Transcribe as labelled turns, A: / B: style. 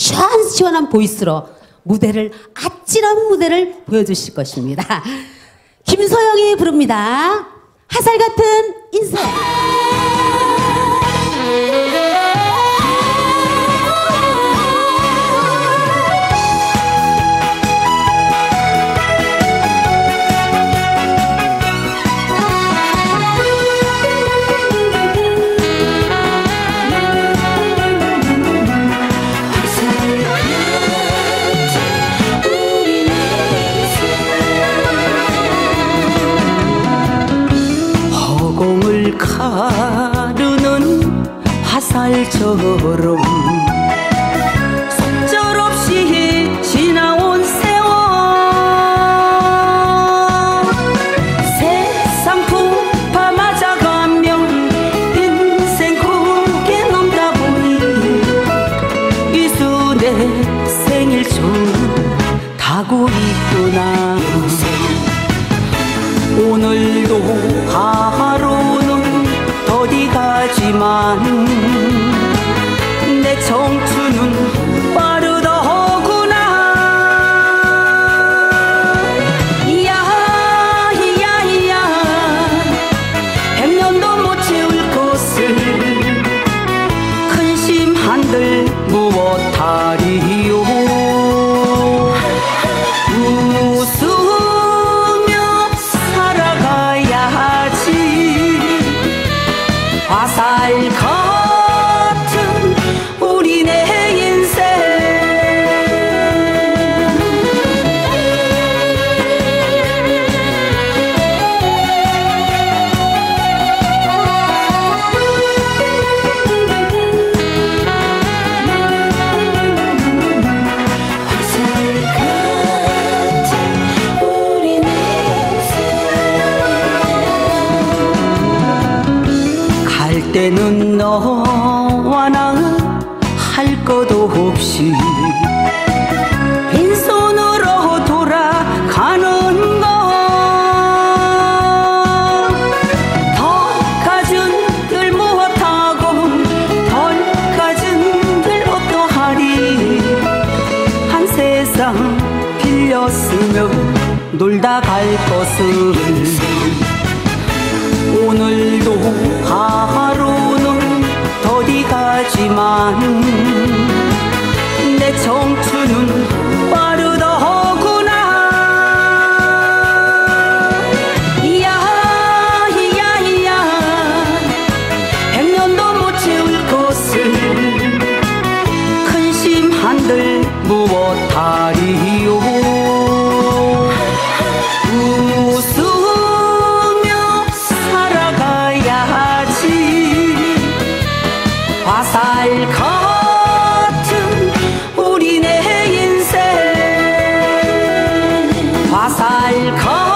A: 시원시원한 보이스로 무대를 아찔한 무대를 보여주실 것입니다. 김소영이 부릅니다. 화살 같은 인생.
B: 화살처럼 속절없이 지나온 세월. 세상 풍파 맞아가며 인생 고개 넘다 보니 내 생일 좀 타고 있구나. 오늘도 하루는 더디 가지만 내청 갈 때는 너와 나 할 것도 없이 빈손으로 돌아가는 것더 가진들 무엇하고 덜 가진들 어떠하리? 한 세상 빌렸으며 놀다 갈 것을 내 청춘은 빠르더구나. 이야 백년도 못 채울 것을 근심 한들 무엇하리요 화살 같은 우리네 인생. 화살 같은